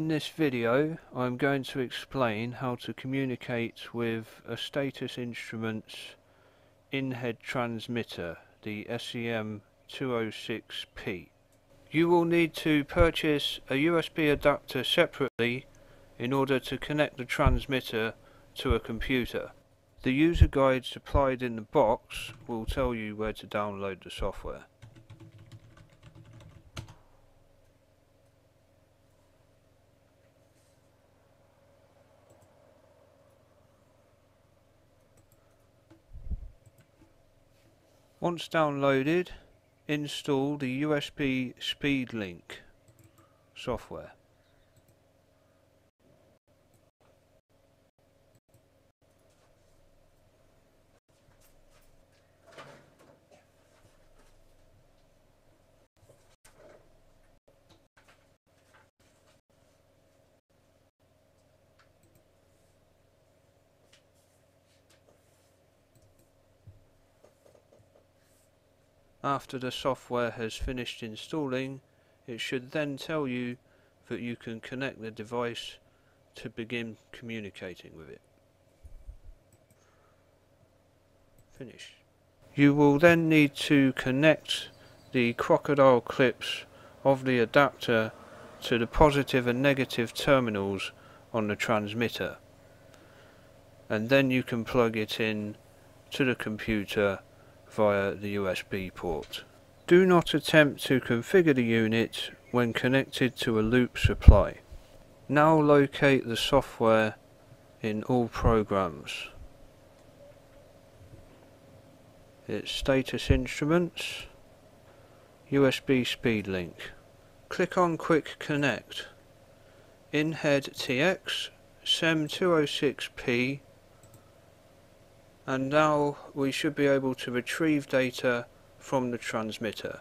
In this video I'm going to explain how to communicate with a Status Instruments in-head transmitter, the SEM206P. You will need to purchase a USB adapter separately in order to connect the transmitter to a computer. The user guide supplied in the box will tell you where to download the software. Once downloaded, install the USB SpeedLink software. After the software has finished installing, it should then tell you that you can connect the device to begin communicating with it. Finish. You will then need to connect the crocodile clips of the adapter to the positive and negative terminals on the transmitter and then you can plug it in to the computer via the USB port. Do not attempt to configure the unit when connected to a loop supply. Now locate the software in all programs. It's Status Instruments, USB SpeedLink. Click on Quick Connect. In-head TX, SEM206P and now we should be able to retrieve data from the transmitter.